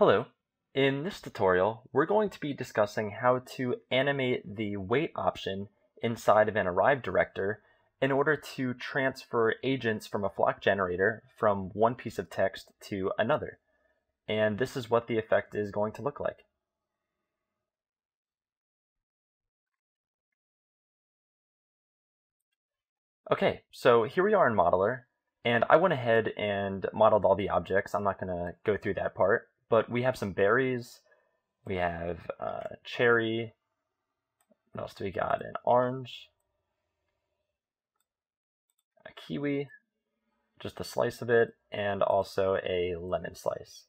Hello. In this tutorial, we're going to be discussing how to animate the weight option inside of an arrive director in order to transfer agents from a flock generator from one piece of text to another. And this is what the effect is going to look like. Okay, so here we are in Modeler, and I went ahead and modeled all the objects. I'm not going to go through that part. But we have some berries. We have uh, cherry. What else do we got? An orange. A kiwi. Just a slice of it. And also a lemon slice.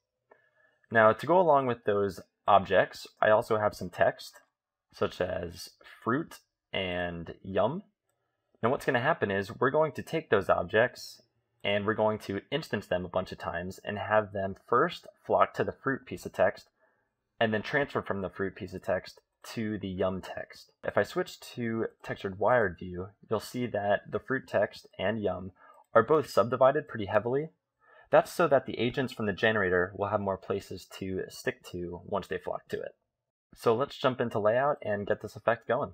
Now to go along with those objects, I also have some text, such as fruit and yum. Now what's going to happen is we're going to take those objects and we're going to instance them a bunch of times and have them first flock to the fruit piece of text and then transfer from the fruit piece of text to the yum text. If I switch to textured wired view, you'll see that the fruit text and yum are both subdivided pretty heavily. That's so that the agents from the generator will have more places to stick to once they flock to it. So let's jump into layout and get this effect going.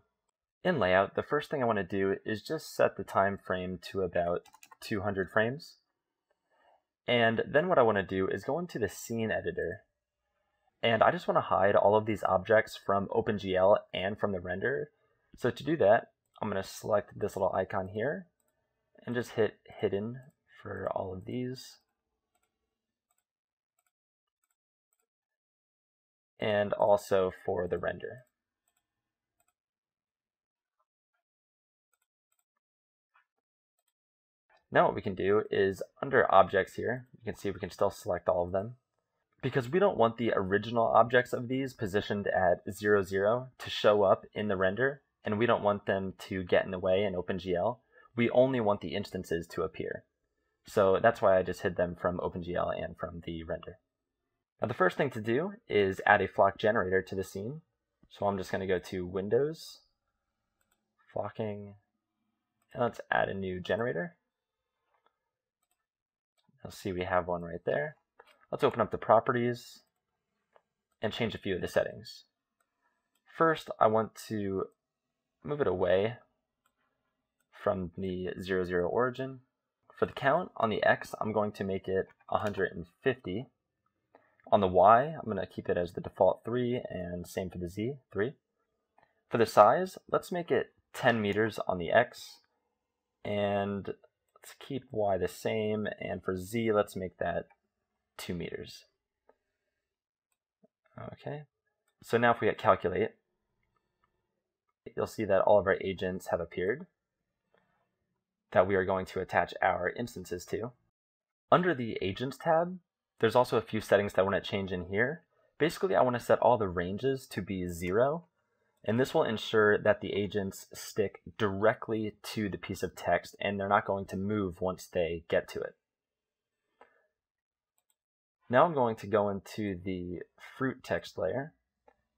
In layout, the first thing I want to do is just set the time frame to about 200 frames. And then what I want to do is go into the scene editor. And I just want to hide all of these objects from OpenGL and from the render. So to do that, I'm going to select this little icon here and just hit hidden for all of these. And also for the render. Now what we can do is under objects here, you can see we can still select all of them. Because we don't want the original objects of these positioned at 0, 0 to show up in the render, and we don't want them to get in the way in OpenGL, we only want the instances to appear. So that's why I just hid them from OpenGL and from the render. Now the first thing to do is add a flock generator to the scene. So I'm just going to go to Windows, Flocking, and let's add a new generator. You'll see we have one right there. Let's open up the properties and change a few of the settings. First, I want to move it away from the 0, 0 origin. For the count on the X, I'm going to make it 150. On the Y, I'm going to keep it as the default 3, and same for the Z, 3. For the size, let's make it 10 meters on the X, and Let's keep y the same, and for z, let's make that 2 meters. Okay, so now if we hit calculate, you'll see that all of our agents have appeared that we are going to attach our instances to. Under the Agents tab, there's also a few settings that I want to change in here. Basically, I want to set all the ranges to be 0, and this will ensure that the agents stick directly to the piece of text and they're not going to move once they get to it. Now I'm going to go into the fruit text layer.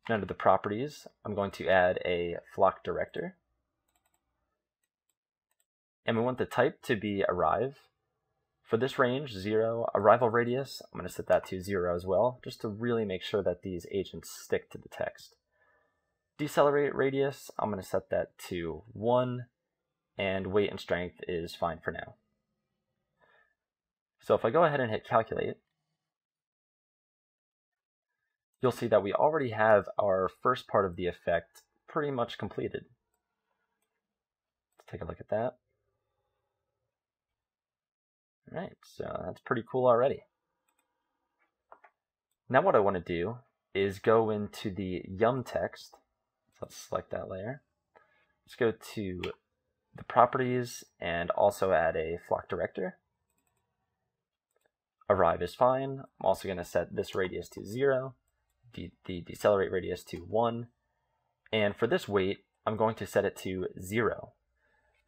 And under the properties, I'm going to add a flock director. And we want the type to be arrive. For this range, zero, arrival radius, I'm going to set that to zero as well, just to really make sure that these agents stick to the text. Decelerate radius, I'm going to set that to 1, and weight and strength is fine for now. So if I go ahead and hit calculate, you'll see that we already have our first part of the effect pretty much completed. Let's take a look at that. All right, so that's pretty cool already. Now what I want to do is go into the yum text let's select that layer. Let's go to the properties and also add a flock director. Arrive is fine. I'm also going to set this radius to 0, the, the decelerate radius to 1, and for this weight, I'm going to set it to 0.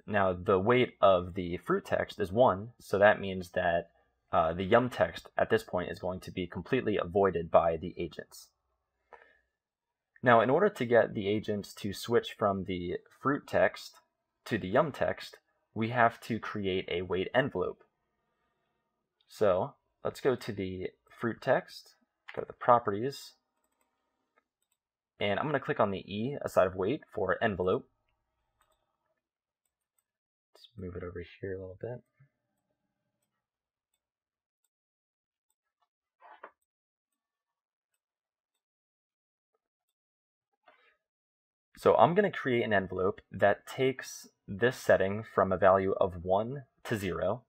Now, the weight of the fruit text is 1, so that means that uh, the yum text at this point is going to be completely avoided by the agents. Now, in order to get the agents to switch from the fruit text to the yum text, we have to create a weight envelope. So let's go to the fruit text go to the properties, and I'm going to click on the E aside of weight for envelope. Let's move it over here a little bit. So I'm going to create an envelope that takes this setting from a value of 1 to 0,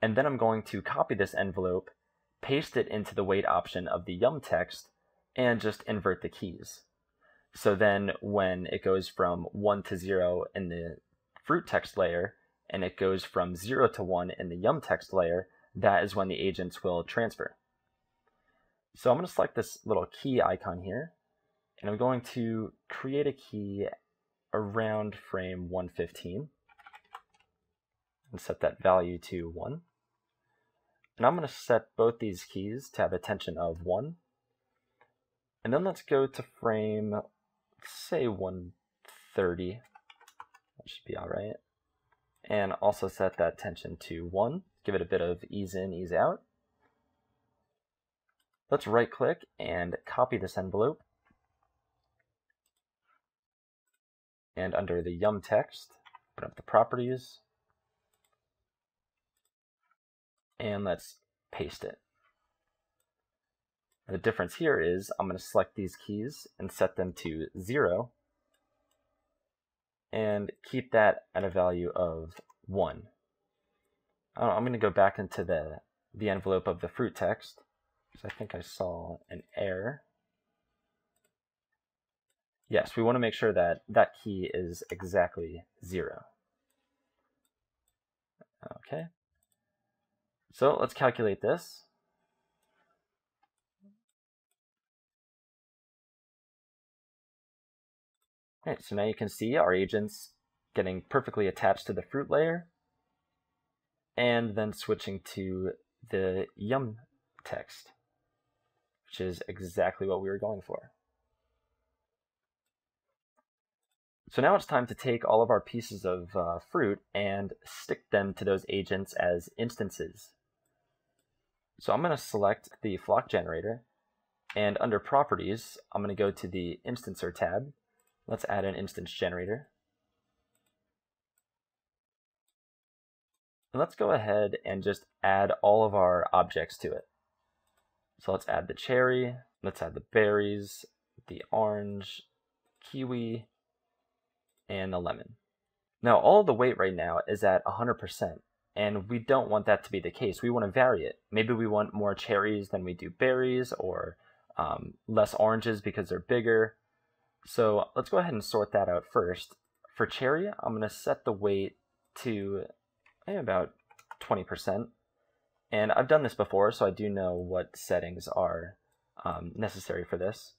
and then I'm going to copy this envelope, paste it into the weight option of the yum text, and just invert the keys. So then when it goes from 1 to 0 in the fruit text layer, and it goes from 0 to 1 in the yum text layer, that is when the agents will transfer. So I'm going to select this little key icon here, and I'm going to create a key around frame 115 and set that value to 1. And I'm going to set both these keys to have a tension of 1. And then let's go to frame, say 130. That should be all right. And also set that tension to 1. Give it a bit of ease in, ease out. Let's right click and copy this envelope and under the yum text, put up the properties, and let's paste it. The difference here is I'm going to select these keys and set them to 0 and keep that at a value of 1. Uh, I'm going to go back into the, the envelope of the fruit text because I think I saw an error. Yes, we want to make sure that that key is exactly zero. Okay. So let's calculate this. Right, so now you can see our agents getting perfectly attached to the fruit layer and then switching to the yum text, which is exactly what we were going for. So now it's time to take all of our pieces of uh, fruit and stick them to those agents as instances. So I'm going to select the flock generator and under properties, I'm going to go to the instancer tab. Let's add an instance generator. And let's go ahead and just add all of our objects to it. So let's add the cherry, let's add the berries, the orange, kiwi, and the lemon. Now, all the weight right now is at 100%, and we don't want that to be the case. We want to vary it. Maybe we want more cherries than we do berries, or um, less oranges because they're bigger. So let's go ahead and sort that out first. For cherry, I'm going to set the weight to eh, about 20%. And I've done this before, so I do know what settings are um, necessary for this.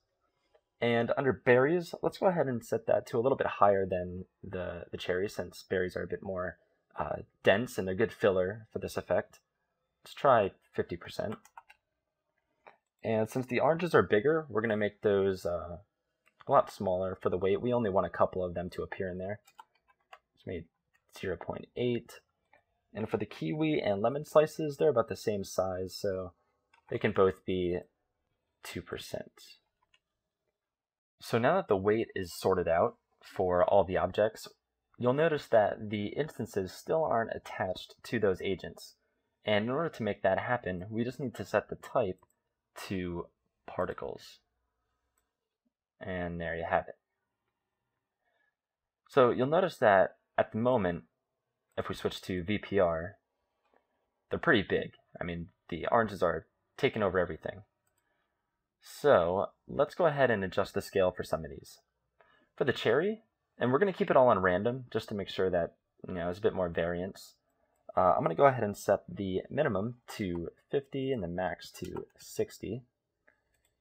And under berries, let's go ahead and set that to a little bit higher than the, the cherries since berries are a bit more uh, dense and they're good filler for this effect. Let's try 50%. And since the oranges are bigger, we're going to make those uh, a lot smaller for the weight. We only want a couple of them to appear in there. It's made 0.8. And for the kiwi and lemon slices, they're about the same size, so they can both be 2%. So now that the weight is sorted out for all the objects, you'll notice that the instances still aren't attached to those agents. And in order to make that happen, we just need to set the type to particles. And there you have it. So you'll notice that at the moment, if we switch to VPR, they're pretty big. I mean, the oranges are taking over everything. So let's go ahead and adjust the scale for some of these. For the cherry, and we're going to keep it all on random just to make sure that you know there's a bit more variance. Uh, I'm going to go ahead and set the minimum to 50 and the max to 60.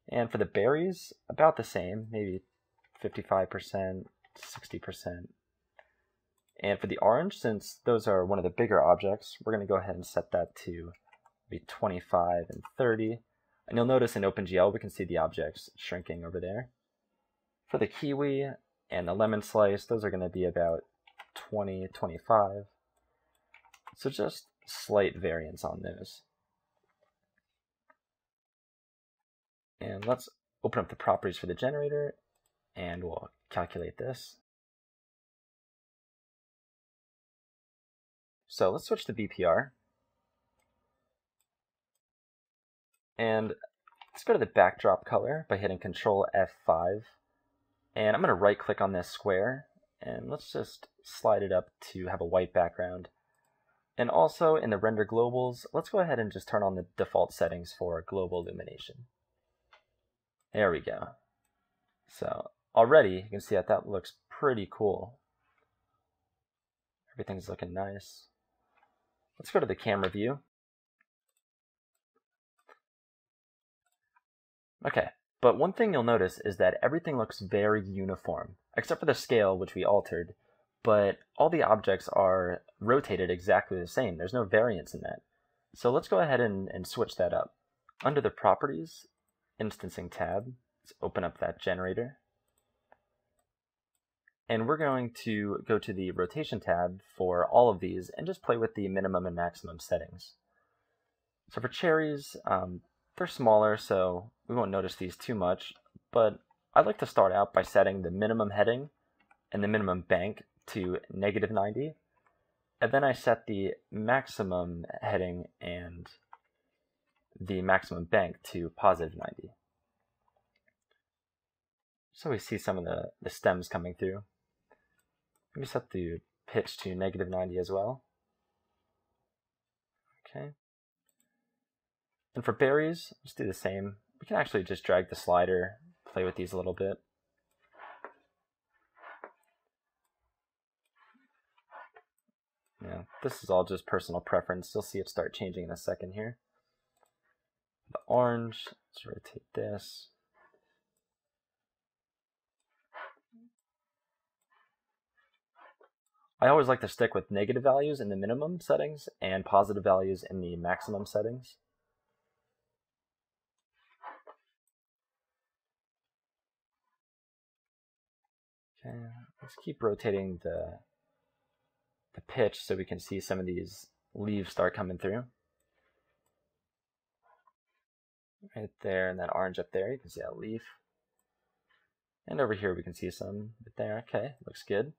And for the berries, about the same, maybe 55%, 60%. And for the orange, since those are one of the bigger objects, we're going to go ahead and set that to maybe 25 and 30. And you'll notice in OpenGL, we can see the objects shrinking over there. For the kiwi and the lemon slice, those are going to be about 20, 25. So just slight variance on those. And let's open up the properties for the generator and we'll calculate this. So let's switch to VPR. And let's go to the backdrop color by hitting Control F5. And I'm going to right click on this square and let's just slide it up to have a white background. And also in the render globals, let's go ahead and just turn on the default settings for global illumination. There we go. So already you can see that that looks pretty cool. Everything's looking nice. Let's go to the camera view. Okay, but one thing you'll notice is that everything looks very uniform, except for the scale, which we altered, but all the objects are rotated exactly the same. There's no variance in that. So let's go ahead and, and switch that up. Under the Properties, Instancing tab, let's open up that generator. And we're going to go to the Rotation tab for all of these and just play with the minimum and maximum settings. So for cherries, um, they're smaller, so we won't notice these too much, but I'd like to start out by setting the minimum heading and the minimum bank to negative 90, and then I set the maximum heading and the maximum bank to positive 90. So we see some of the, the stems coming through. Let me set the pitch to negative 90 as well. Okay. And for berries, let's do the same. We can actually just drag the slider, play with these a little bit. Yeah, this is all just personal preference. You'll see it start changing in a second here. The orange, let's rotate this. I always like to stick with negative values in the minimum settings and positive values in the maximum settings. Okay, let's keep rotating the, the pitch so we can see some of these leaves start coming through. Right there, and that orange up there, you can see that leaf. And over here we can see some right there. Okay, looks good.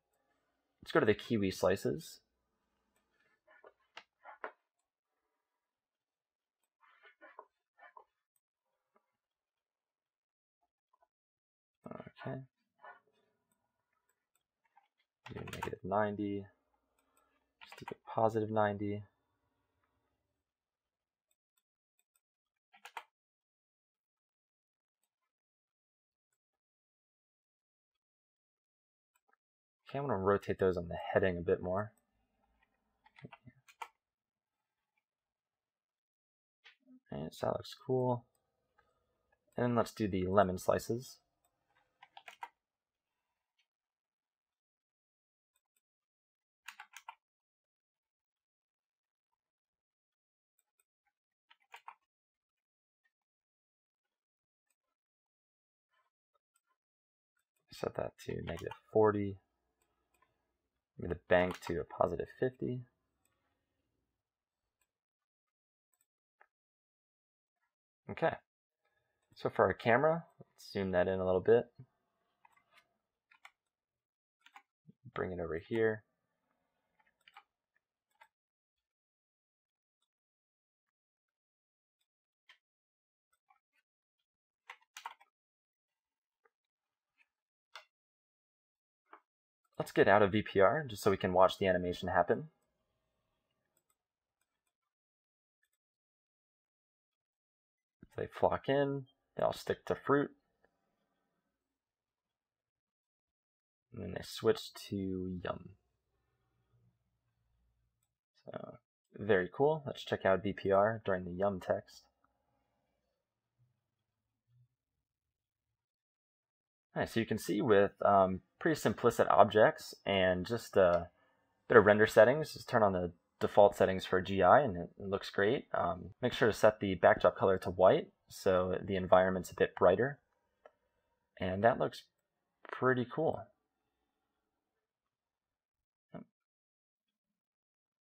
Let's go to the kiwi slices. Okay do negative 90, just do positive 90. Okay, I'm going to rotate those on the heading a bit more. Okay, so that looks cool. And let's do the lemon slices. Set that to negative 40. Give the bank to a positive 50. Okay. So for our camera, let's zoom that in a little bit. Bring it over here. Let's get out of VPR just so we can watch the animation happen. They flock in, they all stick to fruit. And then they switch to yum. So, very cool. Let's check out VPR during the yum text. So you can see with um, pretty simplistic objects and just a bit of render settings, just turn on the default settings for GI and it, looks great. Um, make sure to set the backdrop color to white so the environment's a bit brighter. And that looks pretty cool.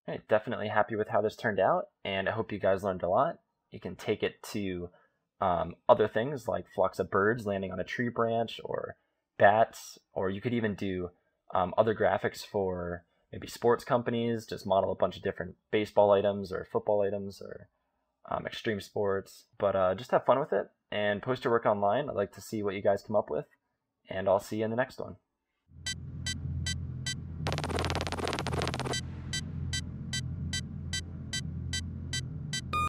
Right, definitely happy with how this turned out, and I hope you guys learned a lot. You can take it to um, other things like flocks of birds landing on a tree branch or bats, or you could even do um, other graphics for maybe sports companies, just model a bunch of different baseball items or football items or um, extreme sports. But uh, just have fun with it and post your work online. I'd like to see what you guys come up with, and I'll see you in the next one.